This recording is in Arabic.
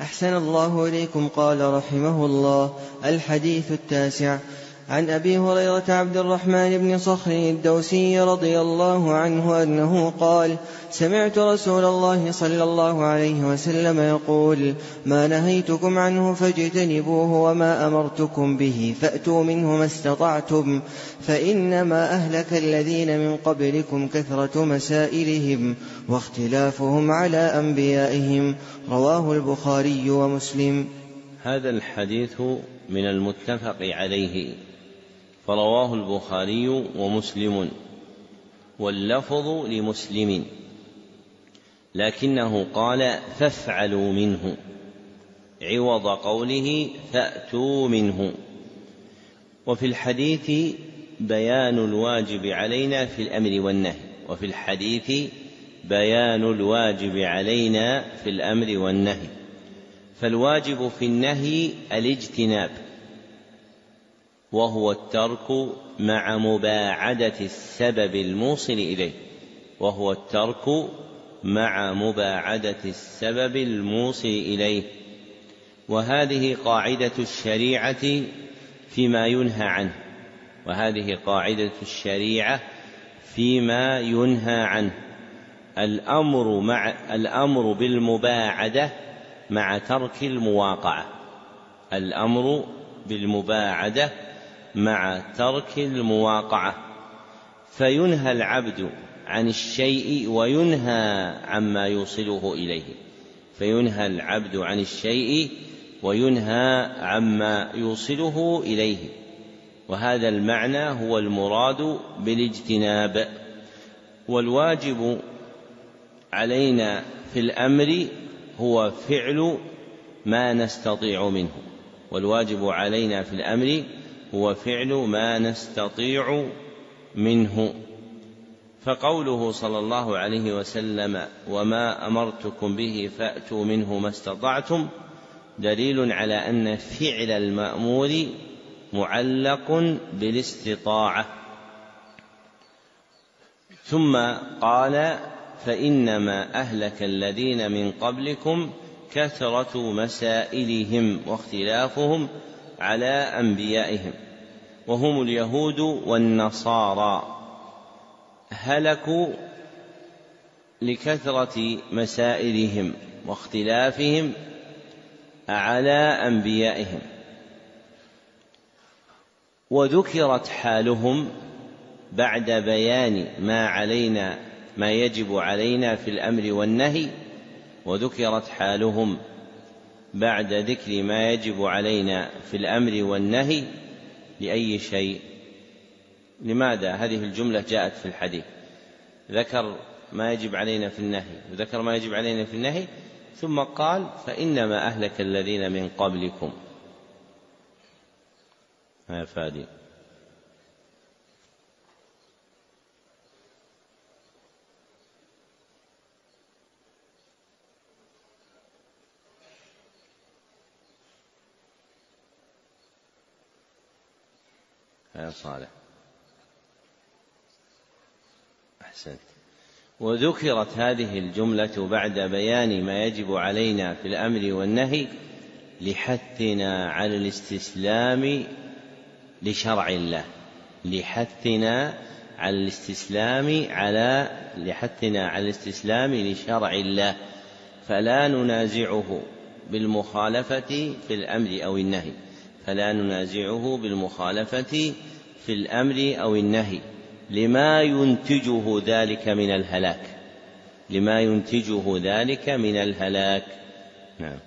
أحسن الله إليكم قال رحمه الله الحديث التاسع. عن أبي هريرة عبد الرحمن بن صخر الدوسي رضي الله عنه أنه قال سمعت رسول الله صلى الله عليه وسلم يقول ما نهيتكم عنه فاجتنبوه وما أمرتكم به فأتوا منه ما استطعتم فإنما أهلك الذين من قبلكم كثرة مسائلهم واختلافهم على أنبيائهم. رواه البخاري ومسلم. هذا الحديث من المتفق عليه. فرواه البخاري ومسلم واللفظ لمسلم لكنه قال فافعلوا منه عوض قوله فأتوا منه. وفي الحديث بيان الواجب علينا في الأمر والنهي وفي الحديث بيان الواجب علينا في الأمر والنهي. فالواجب في النهي الاجتناب وهو الترك مع مباعدة السبب الموصل إليه. وهو الترك مع مباعدة السبب الموصل إليه. وهذه قاعدة الشريعة فيما ينهى عنه. وهذه قاعدة الشريعة فيما ينهى عنه. الأمر مع الأمر بالمباعدة مع ترك المواقعة. الأمر بالمباعدة مع ترك المواقعة. فينهى العبد عن الشيء وينهى عما يوصله إليه. فينهى العبد عن الشيء وينهى عما يوصله إليه. وهذا المعنى هو المراد بالاجتناب. والواجب علينا في الأمر هو فعل ما نستطيع منه. والواجب علينا في الأمر هو فعل ما نستطيع منه. فقوله صلى الله عليه وسلم وما أمرتكم به فأتوا منه ما استطعتم دليل على أن فعل المأمور معلق بالاستطاعة. ثم قال فإنما أهلك الذين من قبلكم كثرة مسائلهم واختلافهم على أنبيائهم. وهم اليهود والنصارى. هلكوا لكثرة مسائلهم واختلافهم على أنبيائهم. وذكرت حالهم بعد بيان ما علينا ما يجب علينا في الأمر والنهي. وذكرت حالهم بعد ذكر ما يجب علينا في الأمر والنهي لأي شيء. لماذا هذه الجملة جاءت في الحديث؟ ذكر ما يجب علينا في النهي وذكر ما يجب علينا في النهي ثم قال فإنما أهلك الذين من قبلكم. يا فادي. يا صالح. أحسنت. وذكرت هذه الجملة بعد بيان ما يجب علينا في الأمر والنهي لحثنا على الاستسلام لشرع الله. لحثنا على الاستسلام على لحثنا على الاستسلام لشرع الله. فلا ننازعه بالمخالفة في الأمر أو النهي. فلا ننازعه بالمخالفة في الأمر أو النهي. لما ينتجه ذلك من الهلاك؟ لما ينتجه ذلك من الهلاك. نعم.